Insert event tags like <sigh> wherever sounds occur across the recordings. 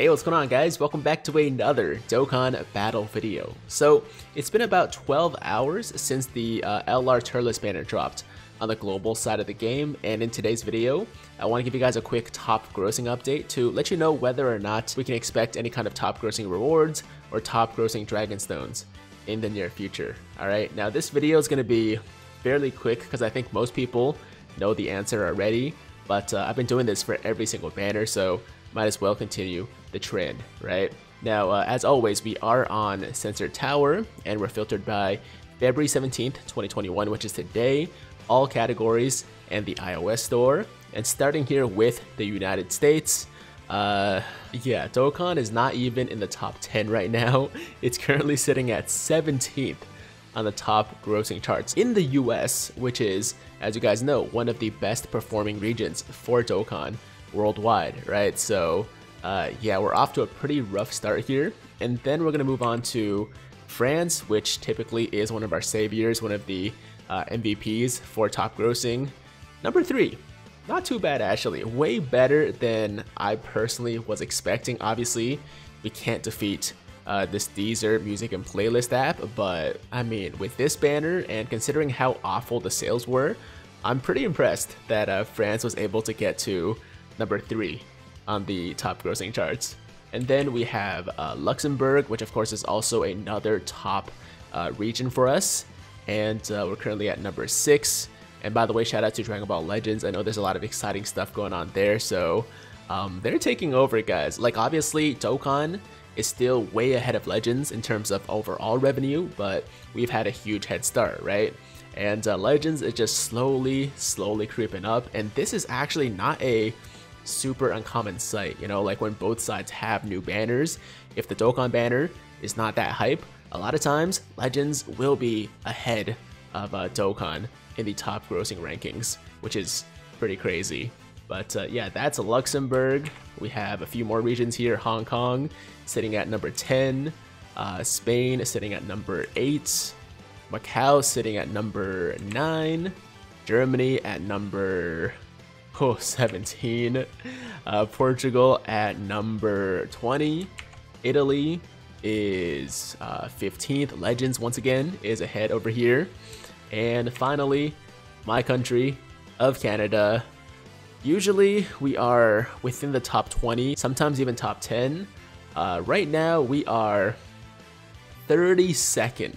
Hey, what's going on guys? Welcome back to another Dokkan Battle video. So, it's been about 12 hours since the uh, LR Turles banner dropped on the global side of the game, and in today's video, I want to give you guys a quick top grossing update to let you know whether or not we can expect any kind of top grossing rewards or top grossing Dragon Stones in the near future. Alright, now this video is going to be fairly quick because I think most people know the answer already, but uh, I've been doing this for every single banner, so might as well continue the trend, right? Now, uh, as always, we are on Sensor Tower, and we're filtered by February 17th, 2021, which is today, all categories, and the iOS store. And starting here with the United States, uh, yeah, Dokkan is not even in the top 10 right now. <laughs> It's currently sitting at 17th on the top grossing charts in the US, which is, as you guys know, one of the best performing regions for Dokkan worldwide, right? So uh, yeah, we're off to a pretty rough start here. And then we're going to move on to France, which typically is one of our saviors, one of the uh, MVPs for top grossing. Number three, not too bad actually, way better than I personally was expecting. Obviously, we can't defeat uh, this Deezer music and playlist app, but I mean, with this banner and considering how awful the sales were, I'm pretty impressed that uh, France was able to get to number three on the top grossing charts. And then we have uh, Luxembourg, which of course is also another top uh, region for us. And uh, we're currently at number six. And by the way, shout out to Dragon Ball Legends. I know there's a lot of exciting stuff going on there. So um, they're taking over, guys. Like obviously, Dokkan is still way ahead of Legends in terms of overall revenue, but we've had a huge head start, right? And uh, Legends is just slowly, slowly creeping up. And this is actually not a super uncommon sight, you know, like when both sides have new banners, if the Dokkan banner is not that hype, a lot of times Legends will be ahead of uh, Dokkan in the top grossing rankings, which is pretty crazy. But uh, yeah, that's Luxembourg. We have a few more regions here. Hong Kong sitting at number 10. Uh, Spain sitting at number 8. Macau sitting at number 9. Germany at number oh, 17. Uh, Portugal at number 20. Italy is uh, 15th. Legends, once again, is ahead over here. And finally, my country of Canada. Usually, we are within the top 20, sometimes even top 10. Uh, right now, we are 32nd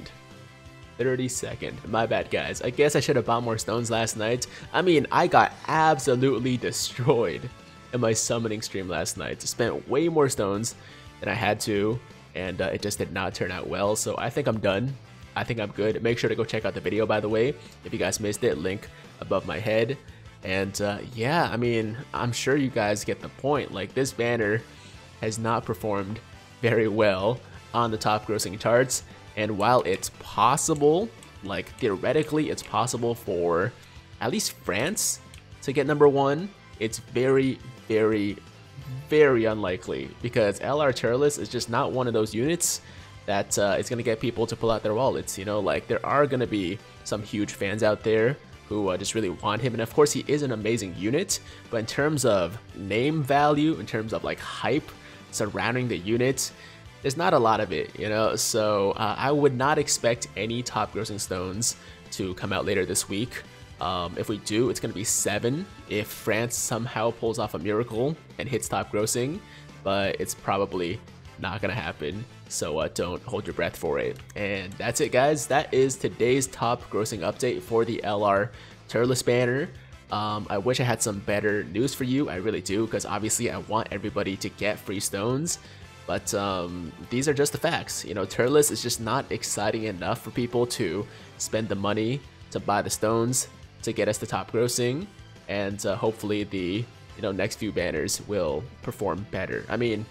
32nd. My bad, guys. I guess I should have bought more stones last night. I mean, I got absolutely destroyed in my summoning stream last night. Spent way more stones than I had to, and uh, it just did not turn out well, so I think I'm done. I think I'm good. Make sure to go check out the video, by the way. If you guys missed it, link above my head. And uh, yeah, I mean, I'm sure you guys get the point. Like, this banner has not performed very well on the top grossing charts. And while it's possible, like theoretically, it's possible for at least France to get number one, it's very, very, very unlikely because LR Turles is just not one of those units that uh, is going to get people to pull out their wallets. You know, like there are going to be some huge fans out there who uh, just really want him. And of course, he is an amazing unit, but in terms of name value, in terms of like hype surrounding the unit, there's not a lot of it, you know? So uh, I would not expect any top grossing stones to come out later this week. Um, if we do, it's going to be seven if France somehow pulls off a miracle and hits top grossing, but it's probably not going to happen. So uh, don't hold your breath for it. And that's it, guys. That is today's top grossing update for the LR Turles banner. Um, I wish I had some better news for you. I really do, because obviously I want everybody to get free stones. But um, these are just the facts. You know, Turles is just not exciting enough for people to spend the money to buy the stones to get us the top grossing, and uh, hopefully the you know next few banners will perform better. I mean,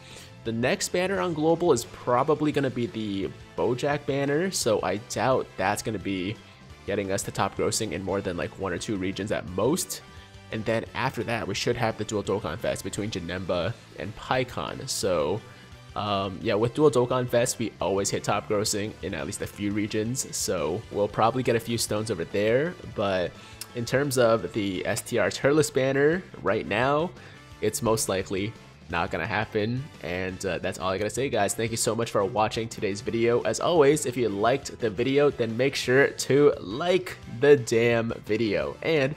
the next banner on global is probably going to be the Bojack banner, so I doubt that's going to be getting us to top grossing in more than like one or two regions at most. And then after that, we should have the dual Dokkan Fest between Janemba and Pikkon. So um, yeah, with Dual Dokkan Fest, we always hit top grossing in at least a few regions, so we'll probably get a few stones over there, but in terms of the STR Turles banner, right now, it's most likely not gonna happen and uh, that's all I gotta say guys. Thank you so much for watching today's video. As always if you liked the video then make sure to like the damn video and